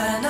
para nada.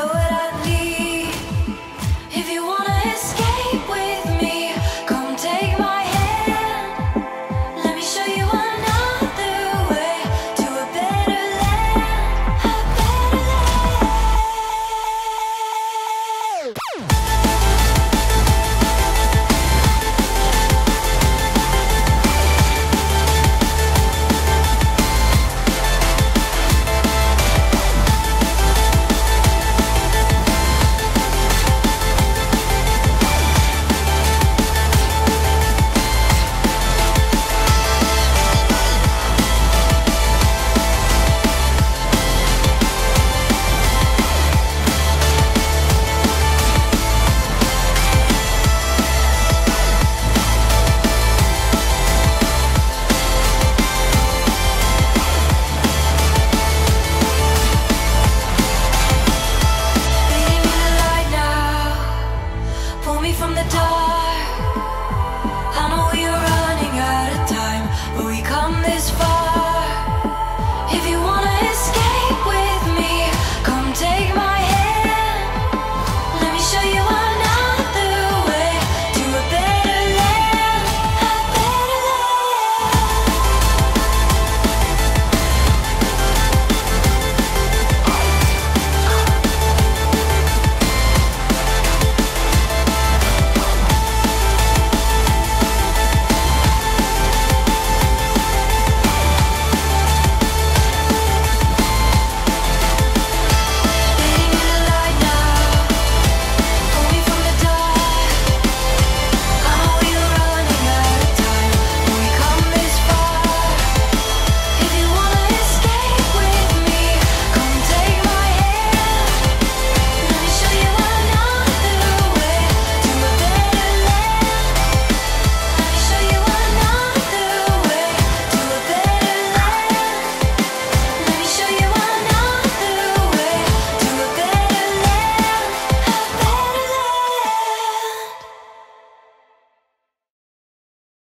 pull me from the dark. I know we are running out of time, but we come this far.